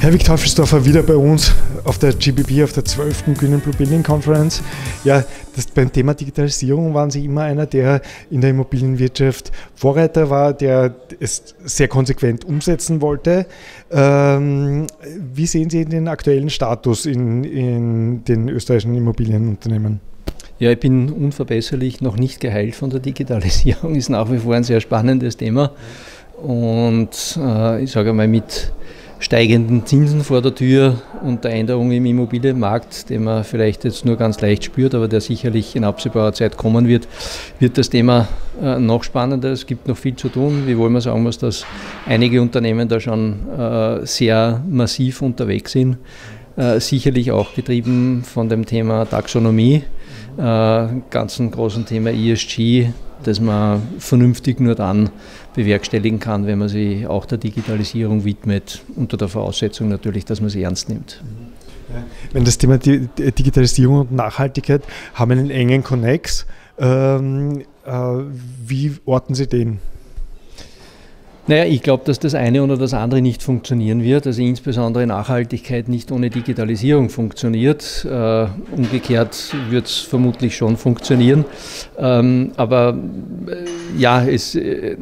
Herwig Teufelsdorfer wieder bei uns auf der GBB, auf der 12. Green Blue Building Conference. Ja, das, beim Thema Digitalisierung waren Sie immer einer, der in der Immobilienwirtschaft Vorreiter war, der es sehr konsequent umsetzen wollte. Ähm, wie sehen Sie den aktuellen Status in, in den österreichischen Immobilienunternehmen? Ja, ich bin unverbesserlich noch nicht geheilt von der Digitalisierung, ist nach wie vor ein sehr spannendes Thema. Und äh, ich sage mal, mit steigenden Zinsen vor der Tür und der Änderung im Immobilienmarkt, den man vielleicht jetzt nur ganz leicht spürt, aber der sicherlich in absehbarer Zeit kommen wird, wird das Thema äh, noch spannender. Es gibt noch viel zu tun, wiewohl man sagen muss, dass einige Unternehmen da schon äh, sehr massiv unterwegs sind. Äh, sicherlich auch getrieben von dem Thema Taxonomie, ganzen großen Thema ESG, das man vernünftig nur dann bewerkstelligen kann, wenn man sich auch der Digitalisierung widmet, unter der Voraussetzung natürlich, dass man sie ernst nimmt. Wenn das Thema Digitalisierung und Nachhaltigkeit haben einen engen Konnex, ähm, äh, wie orten Sie den? Naja, ich glaube, dass das eine oder das andere nicht funktionieren wird. Also insbesondere Nachhaltigkeit nicht ohne Digitalisierung funktioniert. Äh, umgekehrt wird es vermutlich schon funktionieren. Ähm, aber äh, ja, es, äh,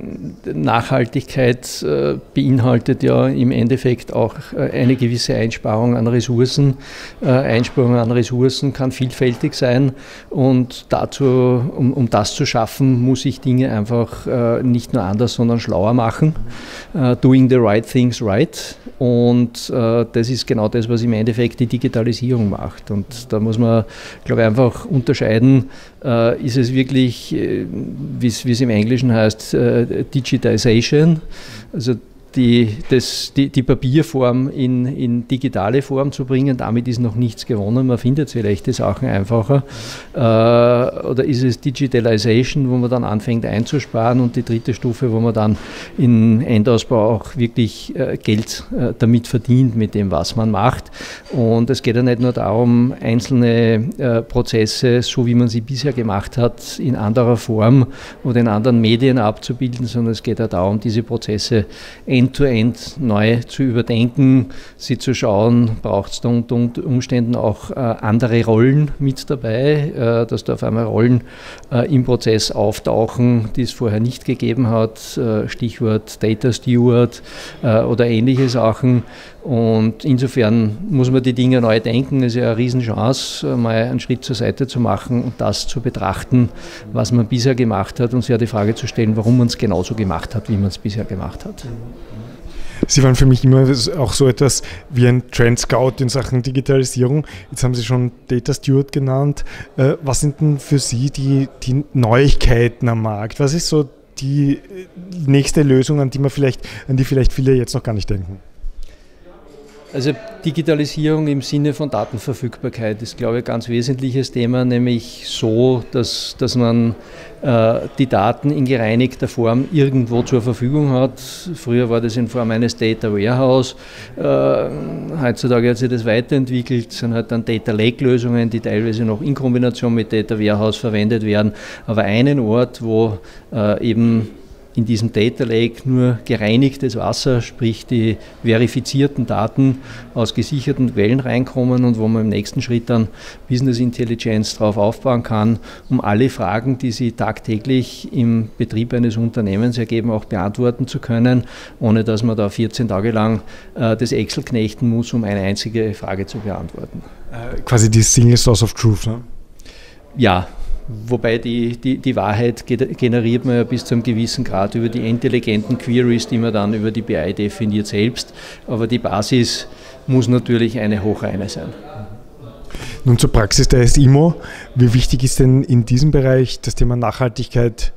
Nachhaltigkeit beinhaltet ja im Endeffekt auch eine gewisse Einsparung an Ressourcen. Einsparung an Ressourcen kann vielfältig sein und dazu, um, um das zu schaffen, muss ich Dinge einfach nicht nur anders, sondern schlauer machen. Uh, doing the right things right. Und uh, das ist genau das, was im Endeffekt die Digitalisierung macht. Und da muss man, glaube ich, einfach unterscheiden, uh, ist es wirklich, äh, wie es im Englischen heißt, Digitization, also die, das, die, die Papierform in, in, digitale Form zu bringen. Damit ist noch nichts gewonnen. Man findet vielleicht die Sachen einfacher. Äh, oder ist es Digitalization, wo man dann anfängt einzusparen und die dritte Stufe, wo man dann in Endausbau auch wirklich äh, Geld äh, damit verdient, mit dem, was man macht. Und es geht ja nicht nur darum, einzelne äh, Prozesse, so wie man sie bisher gemacht hat, in anderer Form oder in anderen Medien abzubilden, sondern es geht ja darum, diese Prozesse end-to-end -end neu zu überdenken, sie zu schauen, braucht es unter Umständen auch äh, andere Rollen mit dabei, äh, dass da auf einmal Rollen äh, im Prozess auftauchen, die es vorher nicht gegeben hat, Stichwort Data Steward oder ähnliche Sachen. Und insofern muss man die Dinge neu denken. Es ist ja eine Riesenchance, mal einen Schritt zur Seite zu machen und das zu betrachten, was man bisher gemacht hat und sich ja die Frage zu stellen, warum man es genauso gemacht hat, wie man es bisher gemacht hat. Sie waren für mich immer auch so etwas wie ein Trend Scout in Sachen Digitalisierung. Jetzt haben Sie schon Data Steward genannt. Äh, was sind denn für Sie die, die Neuigkeiten am Markt? Was ist so die nächste Lösung, an die man vielleicht, an die vielleicht viele jetzt noch gar nicht denken? Also Digitalisierung im Sinne von Datenverfügbarkeit ist, glaube ich, ein ganz wesentliches Thema, nämlich so, dass, dass man äh, die Daten in gereinigter Form irgendwo zur Verfügung hat. Früher war das in Form eines Data Warehouse. Äh, heutzutage hat sich das weiterentwickelt, sind halt dann Data Lake Lösungen, die teilweise noch in Kombination mit Data Warehouse verwendet werden. Aber einen Ort, wo äh, eben in diesem Data Lake nur gereinigtes Wasser, sprich die verifizierten Daten aus gesicherten Quellen reinkommen und wo man im nächsten Schritt dann Business Intelligence darauf aufbauen kann, um alle Fragen, die sie tagtäglich im Betrieb eines Unternehmens ergeben, auch beantworten zu können, ohne dass man da 14 Tage lang äh, das Excel knechten muss, um eine einzige Frage zu beantworten. Äh, quasi die Single Source of Truth, ne? Ja, Wobei die, die, die Wahrheit generiert man ja bis zu einem gewissen Grad über die intelligenten Queries, die man dann über die BI definiert selbst. Aber die Basis muss natürlich eine hochreine sein. Nun zur Praxis der SIMO. Wie wichtig ist denn in diesem Bereich das Thema Nachhaltigkeit?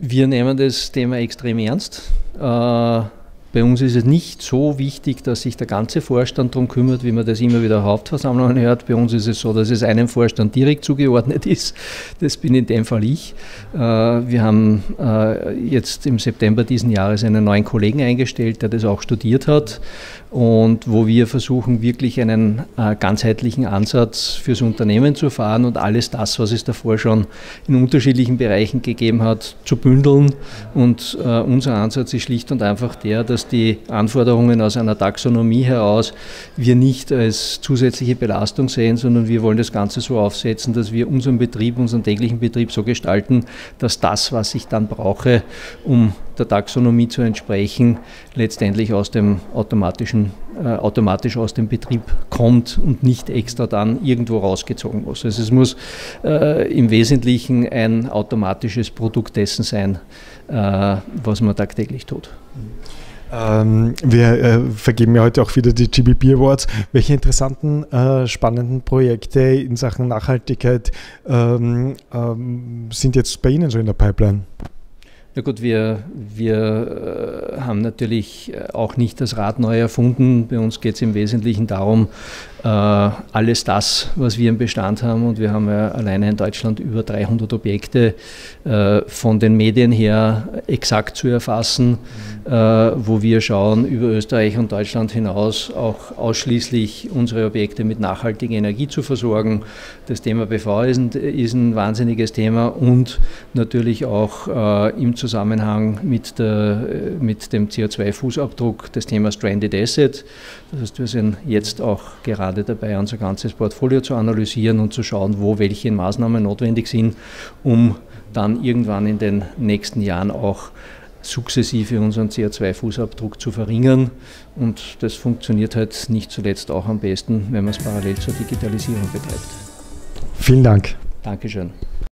Wir nehmen das Thema extrem ernst. Äh, bei uns ist es nicht so wichtig, dass sich der ganze Vorstand darum kümmert, wie man das immer wieder Hauptversammlungen hört. Bei uns ist es so, dass es einem Vorstand direkt zugeordnet ist. Das bin in dem Fall ich. Äh, wir haben äh, jetzt im September diesen Jahres einen neuen Kollegen eingestellt, der das auch studiert hat und wo wir versuchen, wirklich einen äh, ganzheitlichen Ansatz fürs Unternehmen zu fahren und alles das, was es davor schon in unterschiedlichen Bereichen gegeben hat, zu bündeln. Und unser Ansatz ist schlicht und einfach der, dass die Anforderungen aus einer Taxonomie heraus wir nicht als zusätzliche Belastung sehen, sondern wir wollen das Ganze so aufsetzen, dass wir unseren Betrieb, unseren täglichen Betrieb so gestalten, dass das, was ich dann brauche, um der Taxonomie zu entsprechen, letztendlich aus dem automatischen, äh, automatisch aus dem Betrieb kommt und nicht extra dann irgendwo rausgezogen muss. Also es muss äh, im Wesentlichen ein automatisches Produkt dessen sein, äh, was man tagtäglich tut. Ähm, wir äh, vergeben ja heute auch wieder die GBP Awards. Welche interessanten, äh, spannenden Projekte in Sachen Nachhaltigkeit ähm, ähm, sind jetzt bei Ihnen so in der Pipeline? Na gut, wir, wir äh, haben natürlich äh, auch nicht das Rad neu erfunden. Bei uns geht es im Wesentlichen darum, alles das, was wir im Bestand haben, und wir haben ja alleine in Deutschland über 300 Objekte von den Medien her exakt zu erfassen, wo wir schauen, über Österreich und Deutschland hinaus auch ausschließlich unsere Objekte mit nachhaltiger Energie zu versorgen. Das Thema BV ist ein, ist ein wahnsinniges Thema und natürlich auch im Zusammenhang mit, der, mit dem CO2-Fußabdruck das Thema Stranded Asset. Das heißt, wir sind jetzt auch gerade dabei, unser ganzes Portfolio zu analysieren und zu schauen, wo welche Maßnahmen notwendig sind, um dann irgendwann in den nächsten Jahren auch sukzessive unseren CO2-Fußabdruck zu verringern. Und das funktioniert halt nicht zuletzt auch am besten, wenn man es parallel zur Digitalisierung betreibt. Vielen Dank. Dankeschön.